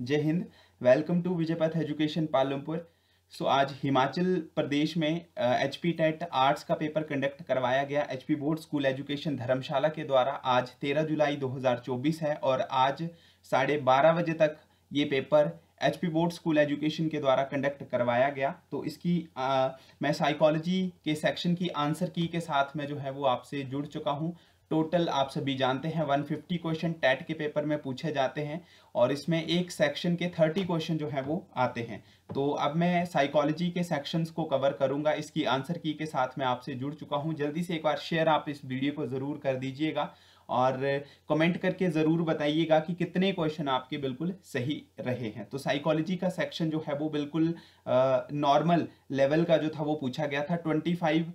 जय Hind. Welcome to Vijaypath education Palampur सो आज हिमाचल प्रदेश में एच पी टेट आर्ट्स का पेपर कंडक्ट करवाया गया। H P board school education Dharamshala के द्वारा आज 13 जुलाई 2024 है और आज साढ़े बारह बजे तक ये paper H P board school education के द्वारा कंडक्ट करवाया गया। तो इसकी आ, मैं साइकोलॉजी के सेक्शन की आंसर की के साथ में जो है वो आपसे जुड़ चुका हूँ। टोटल आप सभी जानते हैं 150 क्वेश्चन टेट के पेपर में पूछे जाते हैं और इसमें एक सेक्शन के 30 क्वेश्चन जो है वो आते हैं। तो अब मैं साइकोलॉजी के सेक्शंस को कवर करूँगा। इसकी आंसर की के साथ मैं आपसे जुड़ चुका हूँ। जल्दी से एक बार शेयर आप इस वीडियो को ज़रूर कर दीजिएगा और कमेंट करके ज़रूर बताइएगा कि कितने क्वेश्चन आपके बिल्कुल सही रहे हैं। तो साइकोलॉजी का सेक्शन जो है वो बिल्कुल नॉर्मल लेवल का जो था वो पूछा गया था। ट्वेंटी फाइव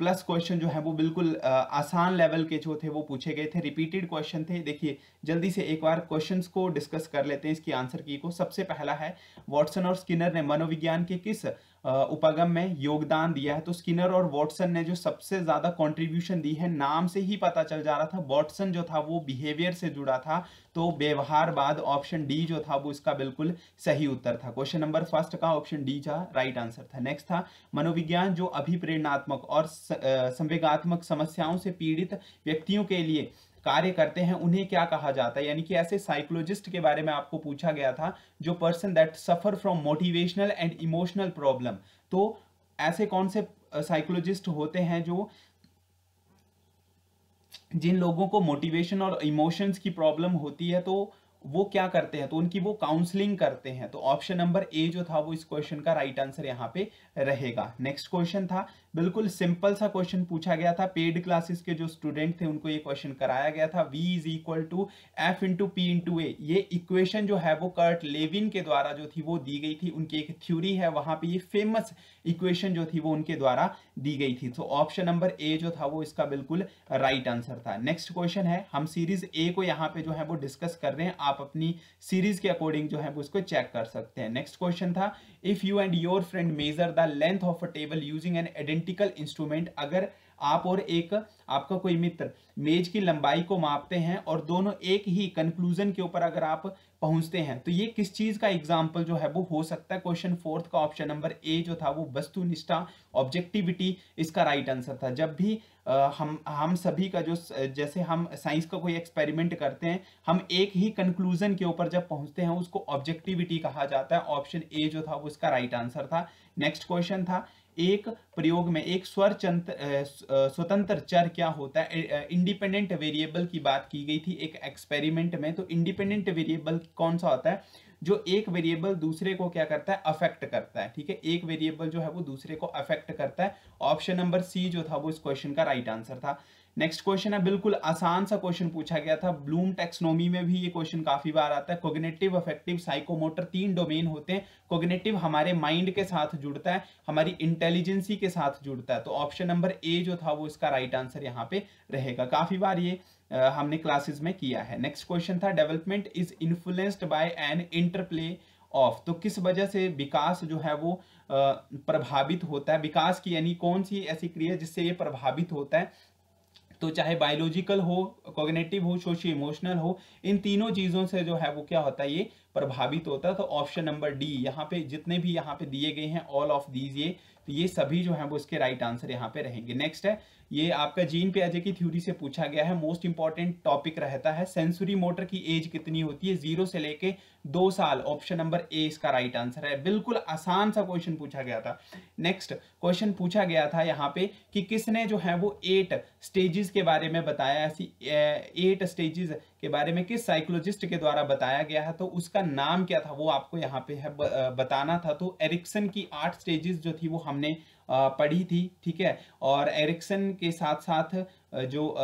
प्लस क्वेश्चन जो है वो बिल्कुल आसान लेवल के जो थे वो पूछे गए थे। रिपीटेड क्वेश्चन थे। देखिए, जल्दी से एक बार क्वेश्चंस को डिस्कस कर लेते हैं इसकी आंसर की को। सबसे पहला है, वॉटसन और स्किनर ने मनोविज्ञान के किस उपगम में योगदान दिया है। तो स्किनर और वॉटसन ने जो सबसे ज़्यादा कंट्रीब्यूशन दी है, नाम से ही पता चल जा रहा था। वॉटसन जो था, वो बिहेवियर से जुड़ा था। तो व्यवहार बाद ऑप्शन डी जो था, वो इसका बिल्कुल सही उत्तर था। क्वेश्चन नंबर फ़र्स्ट का ऑप्शन डी था राइट आंसर था। नेक्स्ट था, मनोविज्ञान जो अभिप्रेरणात्मक और संवेगात्मक समस्याओं से पीड़ित व्यक्तियों के लिए कार्य करते हैं, उन्हें क्या कहा जाता है? यानी कि ऐसे साइकोलॉजिस्ट के बारे में आपको पूछा गया था, जो person that suffer from motivational and emotional problem तो ऐसे कौन से साइकोलॉजिस्ट होते हैं जो, जिन लोगों को मोटिवेशन और इमोशंस की प्रॉब्लम होती है तो वो क्या करते हैं? तो उनकी वो काउंसलिंग करते हैं। तो ऑप्शन नंबर ए जो था, वो इस क्वेश्चन का राइट आंसर यहाँ पे रहेगा। नेक्स्ट क्वेश्चन था बिल्कुल सिंपल सा क्वेश्चन पूछा गया था। पेड क्लासेस के जो स्टूडेंट थे, उनको ये क्वेश्चन कराया गया था। V is equal to F into P into A ये इक्वेशन जो है, वो कर्ट लेविन के द्वारा जो थी, वो दी गई थी। उनकी एक थ्योरी है, वहाँ पे ये फ़ेमस इक्वेशन जो थी, वो उनके द्वारा दी गई थी। तो ऑप्शन नंबर ए जो था, वो इसका बिल्कुल राइट आंसर था। नेक्स्ट क्वेश्चन है, हम सीरीज़ ए को यहाँ पे जो है, वो डिस्कस कर रहे हैं। आप अपनी सीरीज़ के अकॉर्डिंग जो है, वो इसको चेक कर सकते हैं। नेक्स्ट क्वेश्चन था if you and your friend measure the length of a table using an identical instrument अगर आप और एक आपका कोई मित्र मेज की लंबाई को मापते हैं और दोनों एक ही कंक्लूजन के ऊपर अगर आप पहुँचते हैं। तो ये किस चीज़ का एग्ज़ाम्पल जो है, वो हो सकता है? क्वेश्चन फोर्थ का ऑप्शन नंबर ए जो था, वो वस्तुनिष्ठा ऑब्जेक्टिविटी इसका राइट आंसर था। जब भी हम हम सभी का जो जैसे हम साइंस का कोई एक्सपेरिमेंट करते हैं, हम एक ही कंक्लूजन के ऊपर जब पहुँचते हैं, उसको ऑब्जेक्टिविटी कहा जाता है। ऑप्शन ए जो था, वो इसका राइट आंसर था। नेक्स्ट क्वेश्चन था एक प्रयोग में, एक स्वर स्वतंत्र चर क्या होता है? इंडिपेंडेंट वेरिएबल की बात की गई थी एक एक्सपेरिमेंट में तो इंडिपेंडेंट वेरिएबल कौन सा होता है? जो एक वेरिएबल दूसरे को क्या करता है? अफेक्ट करता है, ठीक है? एक वेरिएबल जो है वो दूसरे को अफेक्ट करता है। ऑप्शन नंबर सी जो था वो इस क्वेश्चन का राइट right आंसर था। नेक्स्ट क्वेश्चन है बिल्कुल आसान सा क्वेश्चन पूछा गया था। ब्लूम टेक्सनोमी में भी ये क्वेश्चन काफ़ी बार आता है। कोग्नेटिव अफेक्टिव साइकोमोटर तीन डोमेन होते हैं। कोग्नेटिव हमारे माइंड के साथ जुड़ता है हमारी इंटेलिजेंसी के साथ जुड़ता है। तो ऑप्शन नंबर ए जो था वो इसका राइट आंसर यहाँ पे रहेगा। काफ़ी बार ये आ, हमने क्लासेस में किया है। नेक्स्ट क्वेश्चन था development is influenced by an interplay of तो किस वजह से विकास जो है वो प्रभावित होता है? विकास की यानी कौन सी ऐसी क्रिया जिससे ये प्रभावित होता है? तो चाहे बायोलॉजिकल हो कॉग्नेटिव हो सोशो इमोशनल हो, इन तीनों चीज़ों से जो है वो क्या होता है, ये प्रभावित होता है। तो ऑप्शन नंबर डी यहाँ पे जितने भी यहाँ पे दिए गए हैं ऑल ऑफ़ दीज ये तो ये सभी जो है वो इसके राइट आंसर यहाँ पे रहेंगे। नेक्स्ट है, ये आपका जीन प्याजे की थ्योरी से पूछा गया है। मोस्ट इंपॉर्टेंट टॉपिक रहता है। सेंसुरी मोटर की एज कितनी होती है? ज़ीरो से लेके दो साल। ऑप्शन नंबर ए इसका राइट आंसर है। बिल्कुल आसान सा क्वेश्चन पूछा गया था। नेक्स्ट क्वेश्चन पूछा गया था यहाँ पे कि किसने जो है वो एट स्टेजेस के बारे में बताया ऐसी एट स्टेजेस के बारे में किस साइकोलॉजिस्ट के द्वारा बताया गया है? तो उसका नाम क्या था? वो आपको यहाँ पे है बताना था। तो एरिक्सन की आठ स्टेजेस जो थी वो हमने पढ़ी थी, ठीक है? और एरिक्सन के साथ साथ जो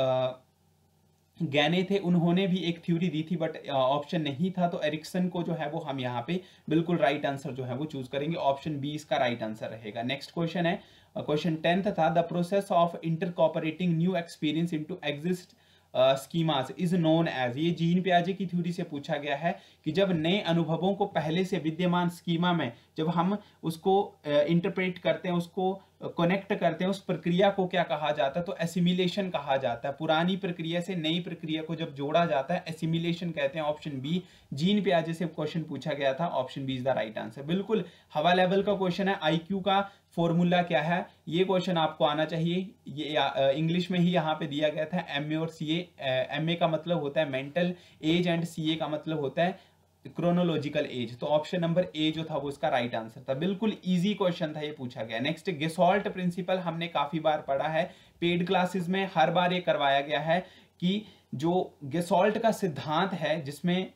गैने थे, उन्होंने भी एक थ्योरी दी थी बट ऑप्शन नहीं था तो एरिक्सन को जो है, वो हम यहाँ पे बिल्कुल राइट आंसर जो है, वो चूज़ करेंगे। ऑप्शन बी इसका राइट आंसर रहेगा। नेक्स्ट क्वेश्चन है। क्वेश्चन टेंथ था। The process of incorporating new experience into exist schemas is known as ये जीन प्याजे की थ्योरी से पूछा गया है कि जब नए अनुभवों को पहले से विद्यमान स्कीमा में जब हम उसको इंटरप्रेट करते हैं, उसको कनेक्ट करते हैं, उस प्रक्रिया को क्या कहा जाता है? तो एसिमिलेशन कहा जाता है। पुरानी प्रक्रिया से नई प्रक्रिया को जब जोड़ा जाता है एसिमिलेशन कहते हैं ऑप्शन बी जीन पे आज से क्वेश्चन पूछा गया था option B is the right answer बिल्कुल, हवा लेवल का क्वेश्चन है आईक्यू का फॉर्मूला क्या है? ये क्वेश्चन आपको आना चाहिए। ये इंग्लिश में ही यहाँ पे दिया गया था एम ए और सी एम का मतलब होता है mental age and C A का मतलब होता है। क्रोनोलॉजिकल एज तो ऑप्शन नंबर ए जो था वो इसका राइट right आंसर था। बिल्कुल इजी क्वेश्चन था ये पूछा गया। नेक्स्ट गेसॉल्ट प्रिंसिपल हमने काफ़ी बार पढ़ा है। पेड क्लासेस में हर बार ये करवाया गया है कि जो गेसॉल्ट का सिद्धांत है, जिसमें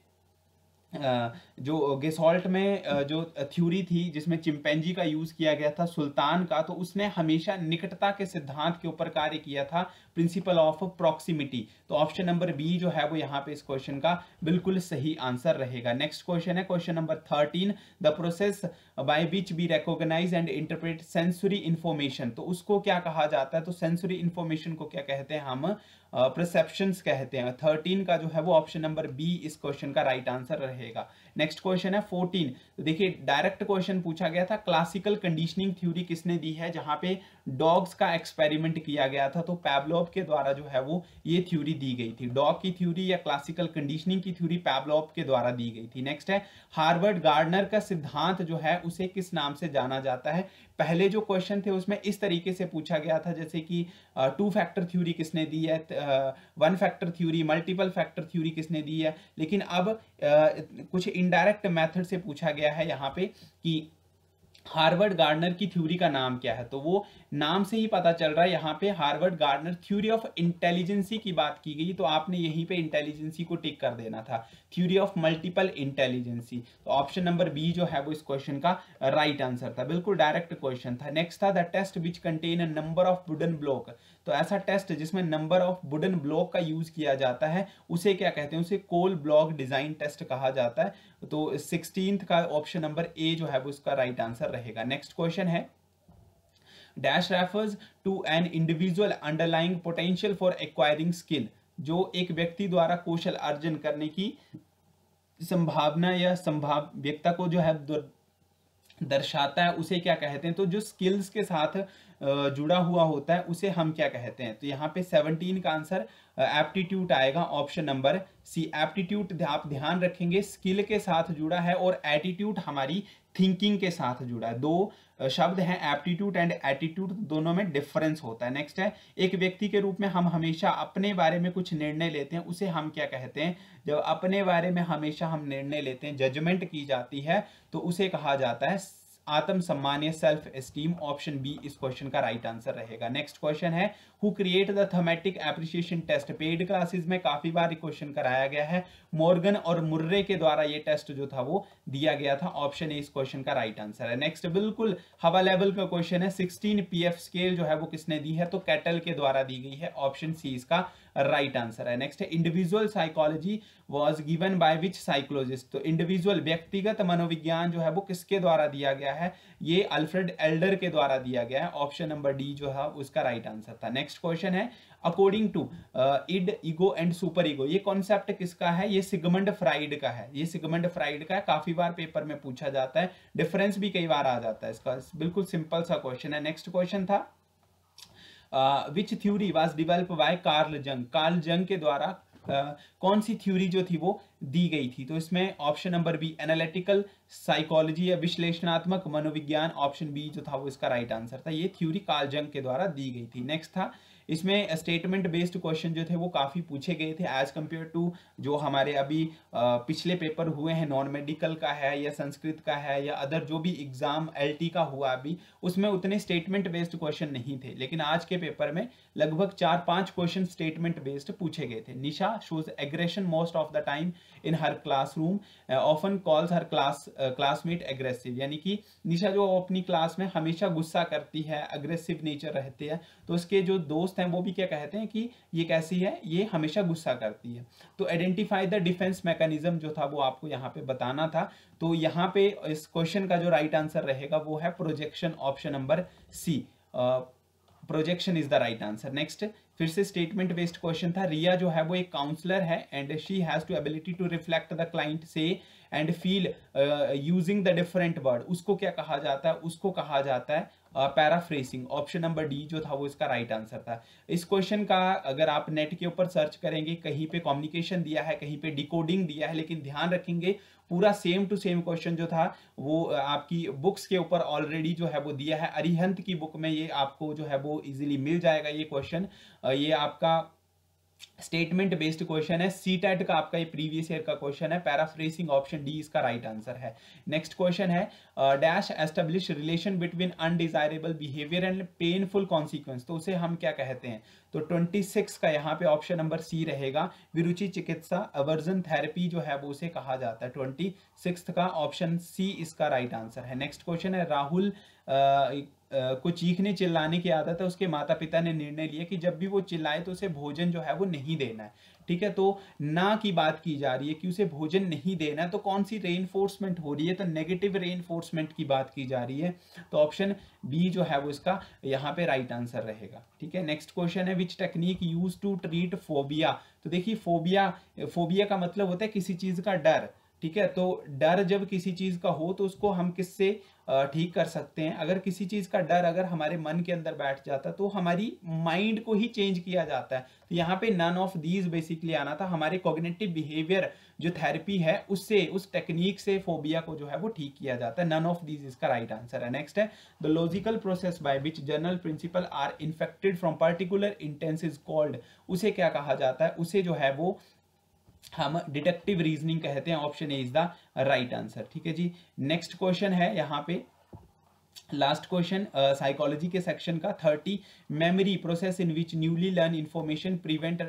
जो गेसॉल्ट में जो थ्योरी थी, जिसमें चिंपैंजी का यूज़ किया गया था, सुल्तान का तो उसने हमेशा निकटता के सिद्धांत के ऊपर कार्य किया था। प्रिंसिपल ऑफ़ प्रॉक्सिमिटी तो ऑप्शन नंबर बी जो है वो यहाँ पे इस क्वेश्चन का बिल्कुल सही आंसर रहेगा। नेक्स्ट क्वेश्चन है question number thirteen the process by which we recognise and interpret sensory information तो उसको क्या कहा जाता है? तो सेंसुरी इंफॉर्मेशन को क्या कहते हैं हम? परसेप्शंस कहते हैं। थर्टीन का जो है वो ऑप्शन नंबर बी इस क्वेश्चन का राइट right आंसर रहेगा। नेक्स्ट क्वेश्चन है फोर्टीन तो देखिए डायरेक्ट क्वेश्चन पूछा गया था क्लासिकल कंडीशनिंग थ्योरी किसने दी है, जहाँ पे डॉग्स का एक्सपेरिमेंट किया गया था तो पैबलॉब के द्वारा जो है वो ये थ्योरी दी गई थी। डॉग की थ्योरी या क्लासिकल कंडीशनिंग की थ्योरी पैबलॉब के द्वारा दी गई थी। नेक्स्ट है हार्वर्ड गार्डनर का सिद्धांत जो है, उसे किस नाम से जाना जाता है? पहले जो क्वेश्चन थे, उसमें इस तरीके से पूछा गया था, जैसे कि टू फैक्टर थ्योरी किसने दी है one factor theory multiple factor theory किसने दी है? लेकिन अब कुछ इनडायरेक्ट मेथड से पूछा गया है यहाँ पे कि हार्वर्ड गार्डनर की थ्योरी का नाम क्या है? तो वो नाम से ही पता चल रहा है, यहाँ पे Harvard Gardner theory of intelligence की बात की गई तो आपने यहीं पे इंटेलिजेंसी को टिक कर देना था, थ्योरी ऑफ़ मल्टीपल इंटेलिजेंसी। तो ऑप्शन नंबर बी जो है वो इस क्वेश्चन का राइट right आंसर था, बिल्कुल डायरेक्ट क्वेश्चन था। नेक्स्ट था, the test which contain a number of wooden block. तो ऐसा टेस्ट जिसमें नंबर ऑफ़ वुडन ब्लॉक का यूज़ किया जाता है, उसे क्या कहते हैं? उसे कोल ब्लॉक डिज़ाइन टेस्ट कहा जाता है। तो सिक्सटीन का ऑप्शन नंबर ए जो है वो इसका राइट right आंसर रहेगा। नेक्स्ट क्वेश्चन है। Dash refers to an individual underlying potential for acquiring skill जो एक व्यक्ति द्वारा कौशल अर्जन करने की संभावना या संभाव्यता को जो है दर्शाता है, उसे क्या कहते हैं? तो जो स्किल्स के साथ जुड़ा हुआ होता है, उसे हम क्या कहते हैं? तो यहाँ पे 17 का आंसर एप्टीट्यूड आएगा ऑप्शन नंबर सी एप्टीट्यूड आप ध्यान रखेंगे स्किल के साथ जुड़ा है और एटीट्यूड हमारी थिंकिंग के साथ जुड़ा है। दो शब्द हैं एप्टीट्यूड एंड एटीट्यूड दोनों में डिफरेंस होता है। नेक्स्ट है, एक व्यक्ति के रूप में हम हमेशा अपने बारे में कुछ निर्णय लेते हैं, उसे हम क्या कहते हैं? जब अपने बारे में हमेशा हम निर्णय लेते हैं जजमेंट की जाती है तो उसे कहा जाता है आत्म सम्मान या सेल्फ एस्टीम ऑप्शन बी इस क्वेश्चन का राइट आंसर रहेगा। नेक्स्ट क्वेश्चन है who create the thematic appreciation test paid classes में काफ़ी बार क्वेश्चन कराया गया है। मॉर्गन और मुर्रे के द्वारा ये टेस्ट जो था वो दिया गया था। ऑप्शन ए इस क्वेश्चन का राइट आंसर है। नेक्स्ट बिल्कुल हवा लेवल का क्वेश्चन है। सिक्सटीन पी स्केल जो है वो किसने दी है? तो कैटल के द्वारा दी गई है। ऑप्शन सी इसका राइट आंसर है। Next individual psychology was given by which psychologist तो इंडिविजुअल व्यक्तिगत मनोविज्ञान जो है वो किसके द्वारा दिया गया है। ये अल्फ्रेड एल्डर के द्वारा दिया गया है। ऑप्शन नंबर डी जो है उसका राइट आंसर था। नेक्स्ट क्वेश्चन है according to id ego and super ego ये कॉन्सेप्ट किसका है? ये सिगमंड फ्राइड का है। ये सिगमंड फ्राइड का है। काफ़ी बार पेपर में पूछा जाता है। डिफरेंस भी कई बार आ जाता है इसका। बिल्कुल सिंपल सा क्वेश्चन है। नेक्स्ट क्वेश्चन था which theory was develop by Carl Jung Carl Jung के द्वारा Uh, कौन सी थ्योरी जो थी वो दी गई थी। तो इसमें option number B analytical psychology या विश्लेषणात्मक मनोविज्ञान ऑप्शन बी जो था वो इसका राइट आंसर था। ये थ्योरी कार्ल जंग के द्वारा दी गई थी। नेक्स्ट था इसमें स्टेटमेंट बेस्ड क्वेश्चन जो थे, वो काफ़ी पूछे गए थे एज कंपेयर टू जो हमारे अभी पिछले पेपर हुए हैं नॉन मेडिकल का है या संस्कृत का है या अदर जो भी एग्ज़ाम एलटी का हुआ अभी, उसमें उतने स्टेटमेंट बेस्ड क्वेश्चन नहीं थे। लेकिन आज के पेपर में लगभग चार पाँच क्वेश्चन स्टेटमेंट बेस्ड पूछे गए थे। Nisha shows aggression most of the time in her classroom often calls her class classmate aggressive यानी कि निशा जो अपनी क्लास में हमेशा गुस्सा करती है अग्रेसिव नेचर रहते हैं तो उसके जो दोस्त हैं वो भी क्या कहते हैं कि ये कैसी है? ये हमेशा गुस्सा करती है। तो आइडेंटिफाई द डिफेंस मैकेनिज्म जो था वो आपको यहाँ पे बताना था। तो यहाँ पे इस क्वेश्चन का जो राइट आंसर रहेगा वो है projection option number C projection is the right answer next फिर से स्टेटमेंट बेस्ड क्वेश्चन था। रिया जो है, वो एक काउंसलर है and she has to ability to reflect the client से and feel using the different word उसको क्या कहा जाता है? उसको कहा जाता है पैराफ्रेसिंग ऑप्शन नंबर डी जो था, वो इसका राइट right आंसर था। इस क्वेश्चन का अगर आप नेट के ऊपर सर्च करेंगे, कहीं पे कम्युनिकेशन दिया है, कहीं पे डिकोडिंग दिया है, लेकिन ध्यान रखेंगे पूरा सेम टू सेम क्वेश्चन जो था, वो आपकी बुक्स के ऊपर ऑलरेडी जो है वो दिया है। अरिहंत की बुक में ये आपको जो है वो इजीली मिल जाएगा ये क्वेश्चन ये आपका स्टेटमेंट बेस्ड क्वेश्चन है सी टेट का आपका ये प्रीवियस ईयर का क्वेश्चन है पैराफ्रेसिंग ऑप्शन डी इसका राइट आंसर है। नेक्स्ट क्वेश्चन है dash establish relation between undesirable behaviour and painful consequence तो उसे हम क्या कहते हैं? तो 26 का यहाँ पे ऑप्शन नंबर सी रहेगा। विरुचि चिकित्सा अवर्जन थेरेपी जो है वो उसे कहा जाता है। ट्वेंटी का ऑप्शन सी इसका राइट आंसर है। नेक्स्ट क्वेश्चन है, राहुल को चीखने चिल्लाने की आदत है, उसके माता पिता ने निर्णय लिया कि जब भी वो चिल्लाए तो उसे भोजन जो है वो नहीं देना है। ठीक है? तो ना की बात की जा रही है कि उसे भोजन नहीं देना है तो कौन सी रेनफोर्समेंट हो रही है? तो नेगेटिव रेनफोर्समेंट की बात की जा रही है। तो ऑप्शन बी जो है वो इसका यहाँ पे राइट आंसर रहेगा। ठीक है? नेक्स्ट क्वेश्चन है which technique use to treat phobia तो देखिए फोबिया फोबिया का मतलब होता है किसी चीज़ का डर। ठीक है? तो डर जब किसी चीज़ का हो तो उसको हम किससे ठीक कर सकते हैं। अगर किसी चीज़ का डर अगर हमारे मन के अंदर बैठ जाता है तो हमारी माइंड को ही चेंज किया जाता है। तो यहाँ पे नन ऑफ़ दीज बेसिकली आना था। हमारे कॉग्नेटिव बिहेवियर जो थेरेपी है, उससे, उस टेक्निक से फोबिया को जो है वो ठीक किया जाता है। नन ऑफ़ दीज इसका राइट आंसर है। नेक्स्ट है the logical process by which general principle are infected from particular intense is called उसे क्या कहा जाता है? उसे जो है वो हम डिटेक्टिव रीजनिंग कहते हैं option A is the right answer ठीक है जी? नेक्स्ट क्वेश्चन है यहाँ पे। लास्ट क्वेश्चन साइकोलॉजी के सेक्शन का thirty memory process in which newly learn information prevent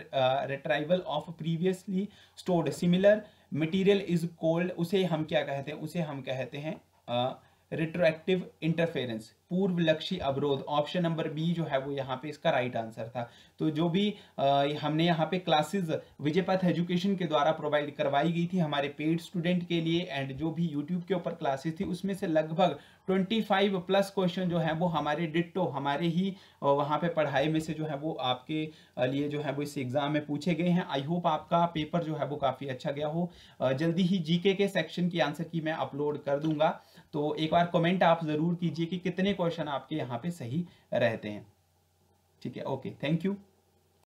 retrieval of previously stored similar material is called उसे हम क्या कहते हैं? उसे हम कहते हैं uh, रिट्रोएक्टिव इंटरफेरेंस पूर्व लक्ष्य अवरोध ऑप्शन नंबर बी जो है वो यहाँ पे इसका राइट आंसर था। तो जो भी आ, हमने यहाँ पे क्लासेस विजयपथ एजुकेशन के द्वारा प्रोवाइड करवाई गई थी हमारे पेड स्टूडेंट के लिए एंड जो भी यूट्यूब के ऊपर क्लासेस थी उसमें से लगभग 25 प्लस क्वेश्चन जो है वो हमारे डिट्टो हमारे ही वहाँ पे पढ़ाई में से जो है वो आपके लिए जो है वो इस एग्ज़ाम में पूछे गए हैं। आई होप आपका पेपर जो है वो काफ़ी अच्छा गया हो। जल्दी ही जीके के सेक्शन की आंसर की मैं अपलोड कर दूँगा। तो एक बार कमेंट आप ज़रूर कीजिए कि कितने क्वेश्चन आपके यहाँ पे सही रहते हैं। ठीक है? Okay thank you